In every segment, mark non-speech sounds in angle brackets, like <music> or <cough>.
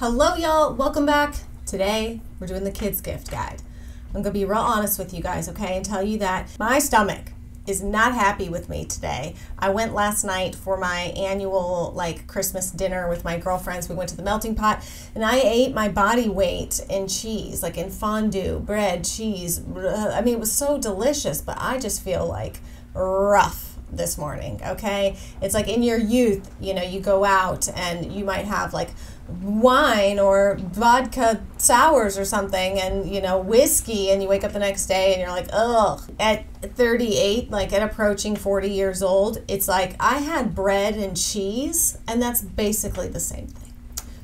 Hello, y'all. Welcome back. Today, we're doing the kids' gift guide. I'm going to be real honest with you guys, okay, and tell you that my stomach is not happy with me today. I went last night for my annual like Christmas dinner with my girlfriends. We went to the melting pot and I ate my body weight in cheese, like in fondue, bread, cheese. I mean, it was so delicious, but I just feel like rough this morning, okay? It's like in your youth, you know, you go out and you might have like wine or vodka sours or something and you know whiskey and you wake up the next day and you're like ugh at 38 like at approaching 40 years old it's like i had bread and cheese and that's basically the same thing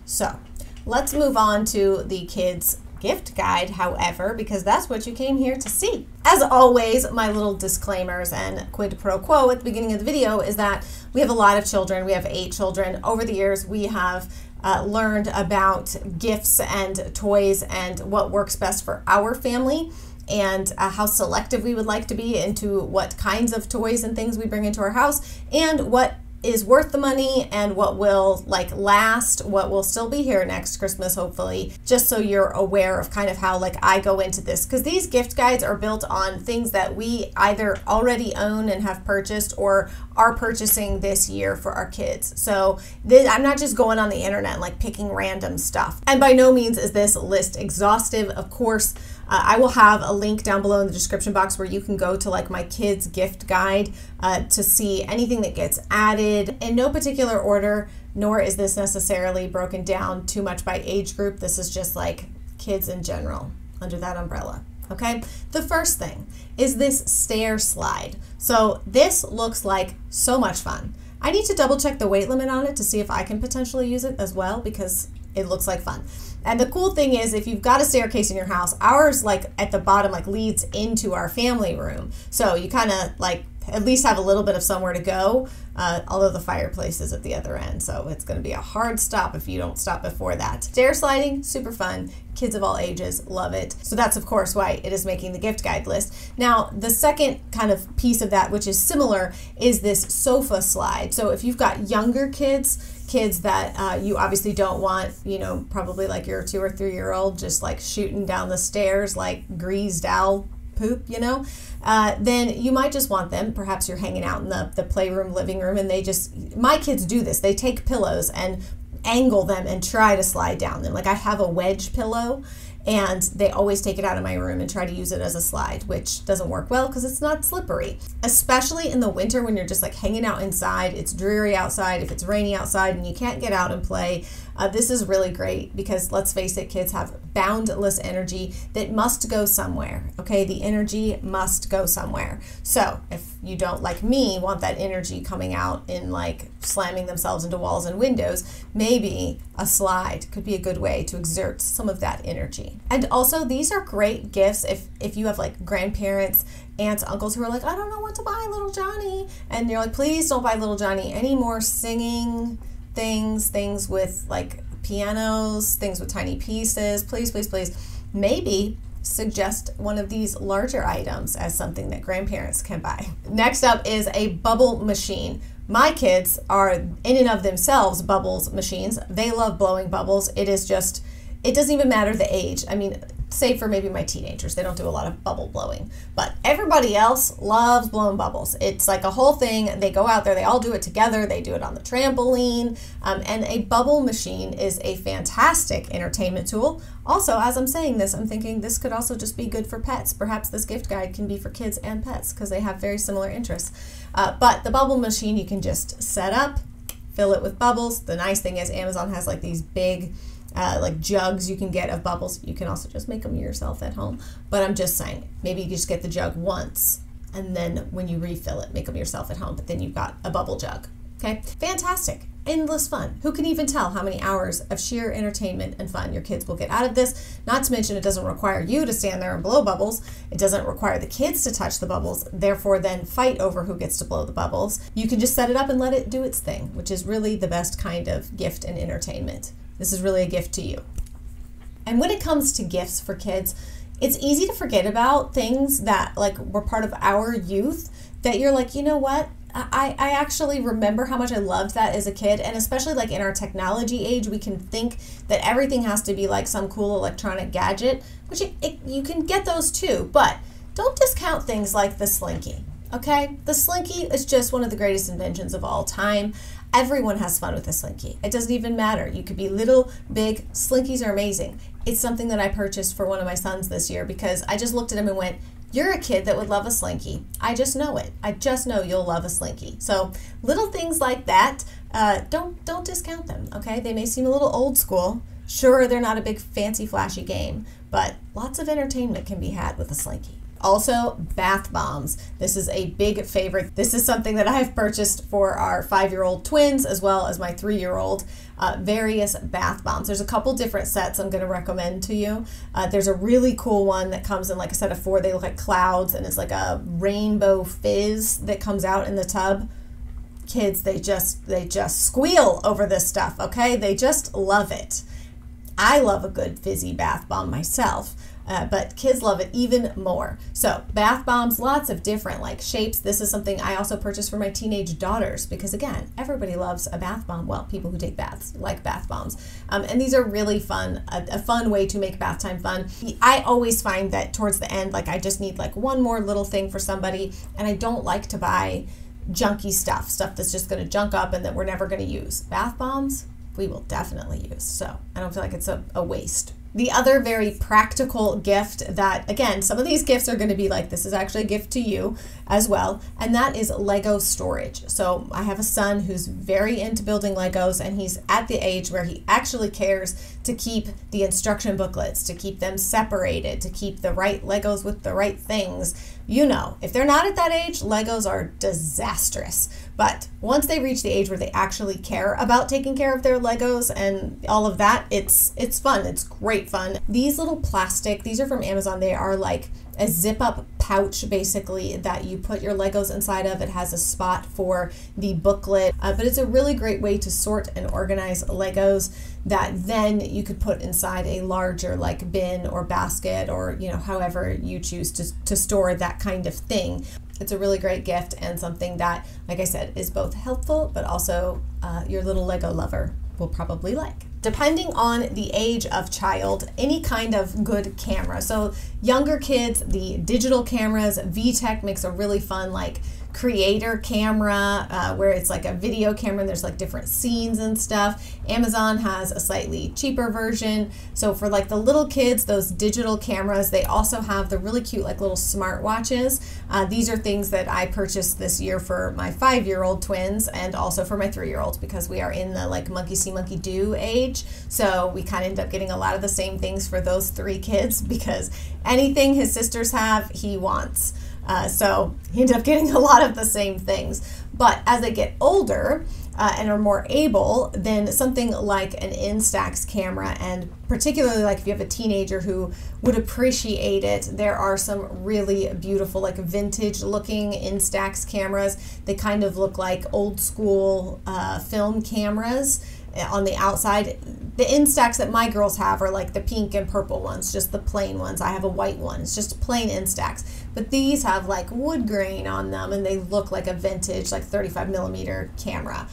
so let's move on to the kids gift guide, however, because that's what you came here to see. As always, my little disclaimers and quid pro quo at the beginning of the video is that we have a lot of children. We have eight children. Over the years, we have uh, learned about gifts and toys and what works best for our family and uh, how selective we would like to be into what kinds of toys and things we bring into our house and what is worth the money and what will like last, what will still be here next Christmas, hopefully, just so you're aware of kind of how like I go into this. Because these gift guides are built on things that we either already own and have purchased or are purchasing this year for our kids. So this, I'm not just going on the internet and like picking random stuff. And by no means is this list exhaustive. Of course, uh, I will have a link down below in the description box where you can go to like my kids gift guide uh, to see anything that gets added in no particular order, nor is this necessarily broken down too much by age group. This is just like kids in general under that umbrella. Okay, the first thing is this stair slide. So this looks like so much fun. I need to double check the weight limit on it to see if I can potentially use it as well because it looks like fun. And the cool thing is if you've got a staircase in your house, ours like at the bottom like leads into our family room. So you kind of like at least have a little bit of somewhere to go, uh, although the fireplace is at the other end. So it's going to be a hard stop if you don't stop before that. Stair sliding, super fun. Kids of all ages love it. So that's, of course, why it is making the gift guide list. Now, the second kind of piece of that, which is similar, is this sofa slide. So if you've got younger kids, kids that uh, you obviously don't want, you know, probably like your two or three year old just like shooting down the stairs like greased owl poop, you know, uh, then you might just want them. Perhaps you're hanging out in the, the playroom, living room, and they just, my kids do this. They take pillows and angle them and try to slide down them. Like I have a wedge pillow and they always take it out of my room and try to use it as a slide, which doesn't work well because it's not slippery. Especially in the winter when you're just like hanging out inside, it's dreary outside, if it's rainy outside and you can't get out and play. Uh, this is really great because let's face it, kids have boundless energy that must go somewhere. Okay, the energy must go somewhere. So if you don't, like me, want that energy coming out in like slamming themselves into walls and windows, maybe a slide could be a good way to exert some of that energy. And also, these are great gifts if if you have like grandparents aunts, uncles who are like, I don't know what to buy, little Johnny. And you're like, please don't buy little Johnny any more singing things, things with like pianos, things with tiny pieces. Please, please, please. Maybe suggest one of these larger items as something that grandparents can buy. Next up is a bubble machine. My kids are in and of themselves bubbles machines. They love blowing bubbles. It is just it doesn't even matter the age. I mean, save for maybe my teenagers. They don't do a lot of bubble blowing. But everybody else loves blowing bubbles. It's like a whole thing. They go out there, they all do it together. They do it on the trampoline. Um, and a bubble machine is a fantastic entertainment tool. Also, as I'm saying this, I'm thinking this could also just be good for pets. Perhaps this gift guide can be for kids and pets because they have very similar interests. Uh, but the bubble machine you can just set up, fill it with bubbles. The nice thing is Amazon has like these big uh, like jugs you can get of bubbles. You can also just make them yourself at home. But I'm just saying, maybe you just get the jug once and then when you refill it, make them yourself at home. But then you've got a bubble jug. Okay, fantastic. Endless fun. Who can even tell how many hours of sheer entertainment and fun your kids will get out of this? Not to mention, it doesn't require you to stand there and blow bubbles. It doesn't require the kids to touch the bubbles, therefore, then fight over who gets to blow the bubbles. You can just set it up and let it do its thing, which is really the best kind of gift and entertainment. This is really a gift to you. And when it comes to gifts for kids, it's easy to forget about things that like were part of our youth that you're like, you know what? I, I actually remember how much I loved that as a kid. And especially like in our technology age, we can think that everything has to be like some cool electronic gadget, which it, it, you can get those too. But don't discount things like the Slinky. Okay? The Slinky is just one of the greatest inventions of all time. Everyone has fun with a Slinky. It doesn't even matter. You could be little, big. Slinkies are amazing. It's something that I purchased for one of my sons this year because I just looked at him and went, you're a kid that would love a slinky. I just know it. I just know you'll love a slinky. So little things like that, uh, don't don't discount them. Okay, they may seem a little old school. Sure, they're not a big fancy flashy game, but lots of entertainment can be had with a slinky. Also, bath bombs. This is a big favorite. This is something that I have purchased for our five year old twins as well as my three year old. Uh, various bath bombs. There's a couple different sets I'm going to recommend to you. Uh, there's a really cool one that comes in like a set of four. They look like clouds and it's like a rainbow fizz that comes out in the tub. Kids, they just they just squeal over this stuff. Okay, they just love it. I love a good fizzy bath bomb myself. Uh, but kids love it even more. So bath bombs, lots of different like shapes. This is something I also purchased for my teenage daughters because again, everybody loves a bath bomb. Well, people who take baths like bath bombs, um, and these are really fun. A, a fun way to make bath time fun. I always find that towards the end, like I just need like one more little thing for somebody, and I don't like to buy junky stuff, stuff that's just going to junk up and that we're never going to use. Bath bombs, we will definitely use. So I don't feel like it's a, a waste. The other very practical gift that, again, some of these gifts are going to be like, this is actually a gift to you as well, and that is Lego storage. So I have a son who's very into building Legos, and he's at the age where he actually cares to keep the instruction booklets, to keep them separated, to keep the right Legos with the right things. You know, if they're not at that age, Legos are disastrous. But once they reach the age where they actually care about taking care of their Legos and all of that, it's it's fun. It's great fun. These little plastic, these are from Amazon. They are like a zip up pouch basically that you put your Legos inside of. It has a spot for the booklet, uh, but it's a really great way to sort and organize Legos that then you could put inside a larger like bin or basket or you know however you choose to, to store that kind of thing. It's a really great gift and something that, like I said, is both helpful but also uh, your little Lego lover will probably like depending on the age of child, any kind of good camera. So younger kids, the digital cameras, VTech makes a really fun like creator camera uh, where it's like a video camera and there's like different scenes and stuff. Amazon has a slightly cheaper version. So for like the little kids, those digital cameras, they also have the really cute like little smart watches. Uh, these are things that I purchased this year for my five year old twins and also for my three year old because we are in the like monkey see, monkey do age. So we kind of end up getting a lot of the same things for those three kids <laughs> because anything his sisters have, he wants. Uh, so he ended up getting a lot of the same things. But as they get older uh, and are more able, than something like an Instax camera, and particularly like if you have a teenager who would appreciate it, there are some really beautiful, like vintage looking Instax cameras. They kind of look like old school uh, film cameras on the outside. The Instax that my girls have are like the pink and purple ones, just the plain ones. I have a white one. It's just plain Instax. But these have like wood grain on them and they look like a vintage, like 35 millimeter camera.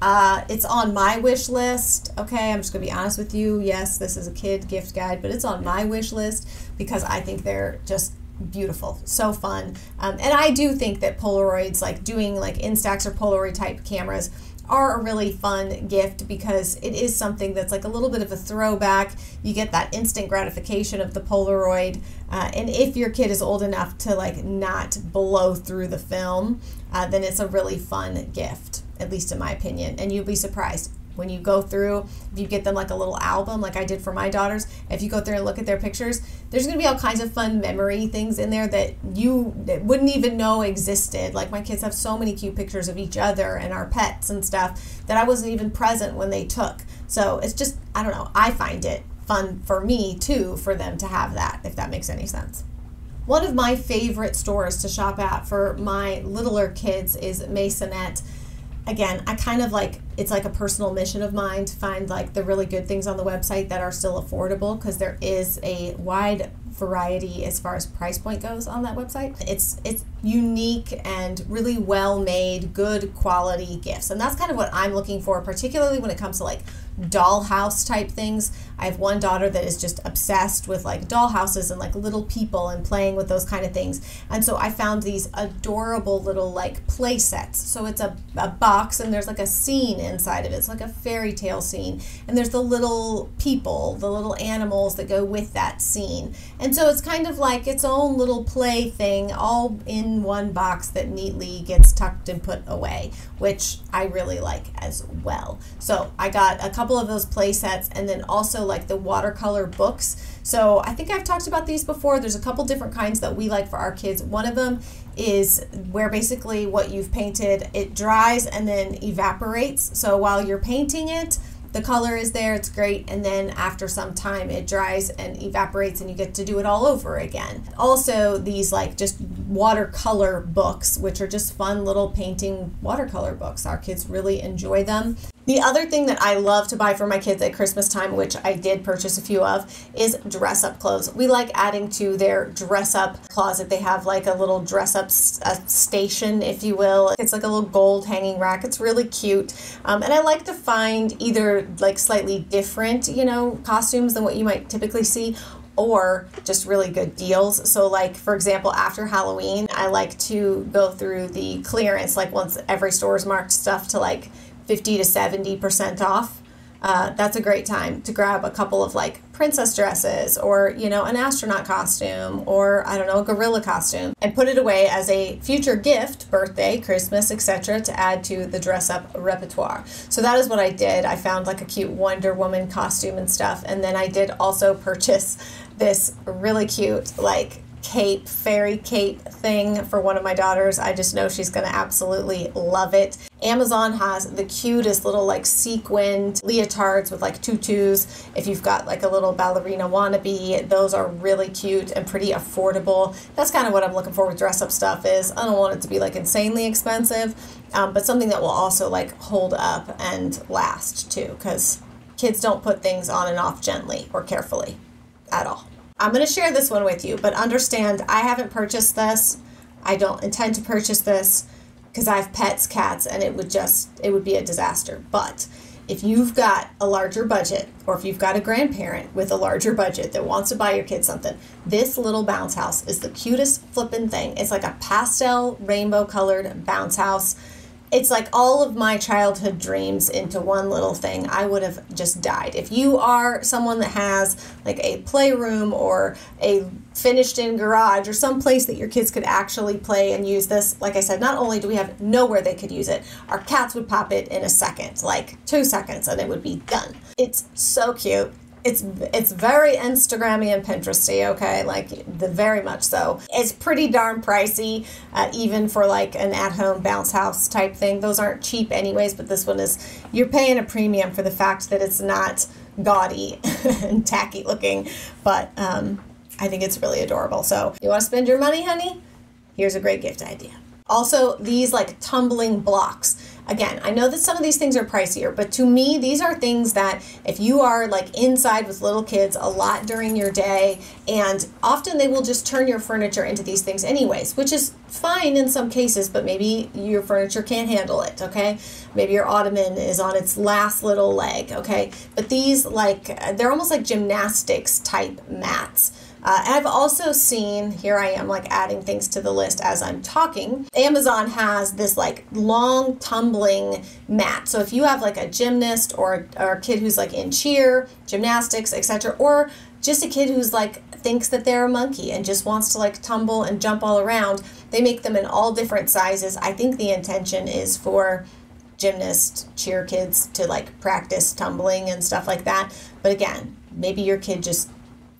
Uh, it's on my wish list. Okay, I'm just gonna be honest with you. Yes, this is a kid gift guide, but it's on my wish list because I think they're just beautiful, so fun. Um, and I do think that Polaroids, like doing like Instax or Polaroid type cameras, are a really fun gift because it is something that's like a little bit of a throwback. You get that instant gratification of the Polaroid. Uh, and if your kid is old enough to like not blow through the film, uh, then it's a really fun gift, at least in my opinion. And you'll be surprised when you go through, if you get them like a little album, like I did for my daughters, if you go through and look at their pictures, there's going to be all kinds of fun memory things in there that you that wouldn't even know existed. Like my kids have so many cute pictures of each other and our pets and stuff that I wasn't even present when they took. So it's just, I don't know, I find it fun for me too for them to have that, if that makes any sense. One of my favorite stores to shop at for my littler kids is Maisonette again, I kind of like it's like a personal mission of mine to find like the really good things on the website that are still affordable because there is a wide variety as far as price point goes on that website. It's it's unique and really well made, good quality gifts. And that's kind of what I'm looking for, particularly when it comes to like dollhouse type things. I have one daughter that is just obsessed with like dollhouses and like little people and playing with those kind of things. And so I found these adorable little like play sets. So it's a, a box and there's like a scene inside of it. It's like a fairy tale scene. And there's the little people, the little animals that go with that scene. And so it's kind of like its own little play thing all in one box that neatly gets tucked and put away, which I really like as well. So I got a couple couple of those play sets and then also like the watercolor books. So I think I've talked about these before. There's a couple different kinds that we like for our kids. One of them is where basically what you've painted, it dries and then evaporates. So while you're painting it, the color is there, it's great, and then after some time it dries and evaporates and you get to do it all over again. Also, these like just watercolor books, which are just fun little painting watercolor books. Our kids really enjoy them. The other thing that I love to buy for my kids at Christmas time, which I did purchase a few of, is dress up clothes. We like adding to their dress up closet. They have like a little dress up station, if you will. It's like a little gold hanging rack. It's really cute. Um, and I like to find either like slightly different, you know, costumes than what you might typically see or just really good deals. So, like for example, after Halloween, I like to go through the clearance, like once every store is marked stuff to like 50 to 70% off. Uh, that's a great time to grab a couple of like princess dresses or you know an astronaut costume or i don't know a gorilla costume and put it away as a future gift birthday christmas etc to add to the dress up repertoire so that is what i did i found like a cute wonder woman costume and stuff and then i did also purchase this really cute like cape, fairy cape thing for one of my daughters. I just know she's going to absolutely love it. Amazon has the cutest little like sequined leotards with like tutus. If you've got like a little ballerina wannabe, those are really cute and pretty affordable. That's kind of what I'm looking for with dress up stuff is I don't want it to be like insanely expensive, um, but something that will also like hold up and last too because kids don't put things on and off gently or carefully at all. I'm going to share this one with you, but understand I haven't purchased this. I don't intend to purchase this because I have pets, cats, and it would just, it would be a disaster. But if you've got a larger budget or if you've got a grandparent with a larger budget that wants to buy your kid something, this little bounce house is the cutest flippin' thing. It's like a pastel rainbow colored bounce house it's like all of my childhood dreams into one little thing. I would have just died. If you are someone that has like a playroom or a finished in garage or some place that your kids could actually play and use this, like I said, not only do we have nowhere they could use it, our cats would pop it in a second, like two seconds, and it would be done. It's so cute it's it's very Instagrammy and Pinteresty, okay, like the very much so. It's pretty darn pricey, uh, even for like an at-home bounce house type thing. Those aren't cheap anyways, but this one is. You're paying a premium for the fact that it's not gaudy <laughs> and tacky looking, but um, I think it's really adorable. So you want to spend your money, honey? Here's a great gift idea. Also, these like tumbling blocks. Again, I know that some of these things are pricier, but to me, these are things that if you are like inside with little kids a lot during your day, and often they will just turn your furniture into these things anyways, which is fine in some cases, but maybe your furniture can't handle it, okay? Maybe your ottoman is on its last little leg, okay? But these, like, they're almost like gymnastics type mats. Uh, I've also seen, here I am like adding things to the list as I'm talking. Amazon has this like long tumbling mat. So if you have like a gymnast or, or a kid who's like in cheer, gymnastics, etc., or just a kid who's like thinks that they're a monkey and just wants to like tumble and jump all around, they make them in all different sizes. I think the intention is for gymnast cheer kids to like practice tumbling and stuff like that. But again, maybe your kid just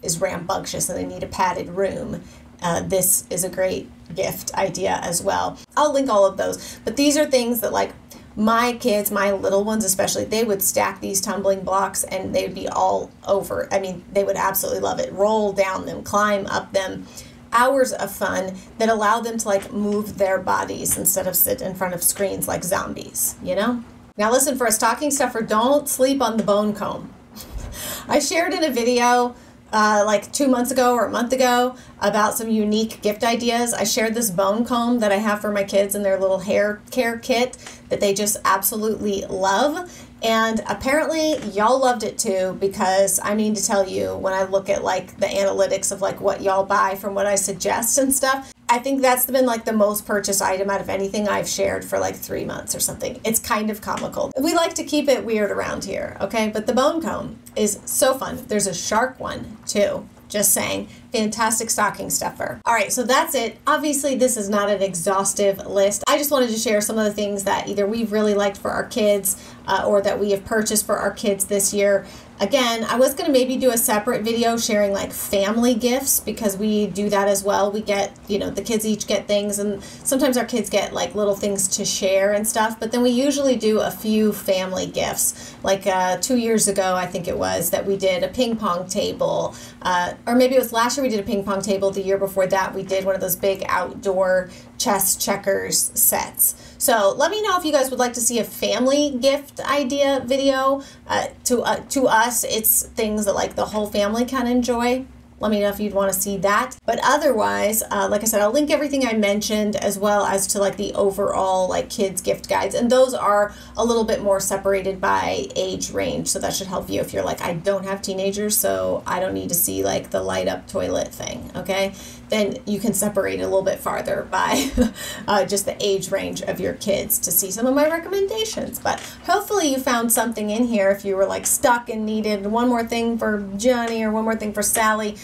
is rambunctious and they need a padded room, uh, this is a great gift idea as well. I'll link all of those. But these are things that, like, my kids, my little ones especially, they would stack these tumbling blocks and they would be all over. I mean, they would absolutely love it. Roll down them, climb up them. Hours of fun that allow them to like move their bodies instead of sit in front of screens like zombies, you know? Now, listen, for a stocking stuffer, don't sleep on the bone comb. <laughs> I shared in a video uh, like two months ago or a month ago about some unique gift ideas. I shared this bone comb that I have for my kids in their little hair care kit that they just absolutely love. And apparently, y'all loved it too because I mean to tell you, when I look at like the analytics of like what y'all buy from what I suggest and stuff, I think that's been like the most purchased item out of anything I've shared for like three months or something. It's kind of comical. We like to keep it weird around here, okay? But the bone comb is so fun. There's a shark one too. Just saying. Fantastic stocking stuffer. All right, so that's it. Obviously, this is not an exhaustive list. I just wanted to share some of the things that either we've really liked for our kids uh, or that we have purchased for our kids this year. Again, I was going to maybe do a separate video sharing like family gifts because we do that as well. We get, you know, the kids each get things and sometimes our kids get like little things to share and stuff, but then we usually do a few family gifts. Like uh, two years ago, I think it was, that we did a ping pong table, uh, or maybe it was last year we did a ping pong table. The year before that, we did one of those big outdoor chess checkers sets. So let me know if you guys would like to see a family gift idea video. Uh, to uh, to us, it's things that like the whole family can enjoy. Let me know if you'd want to see that. But otherwise, uh, like I said, I'll link everything I mentioned as well as to like the overall like kids gift guides. And those are a little bit more separated by age range. So that should help you if you're like, I don't have teenagers, so I don't need to see like the light up toilet thing. Okay. Then you can separate a little bit farther by <laughs> uh, just the age range of your kids to see some of my recommendations. But hopefully you found something in here if you were like stuck and needed one more thing for Johnny or one more thing for Sally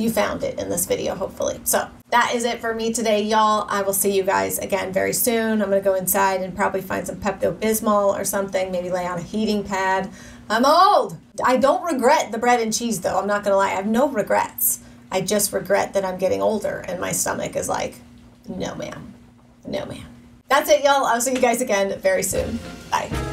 you found it in this video, hopefully. So that is it for me today, y'all. I will see you guys again very soon. I'm going to go inside and probably find some Pepto-Bismol or something, maybe lay on a heating pad. I'm old. I don't regret the bread and cheese, though. I'm not going to lie. I have no regrets. I just regret that I'm getting older and my stomach is like, no, ma'am. No, ma'am. That's it, y'all. I'll see you guys again very soon. Bye.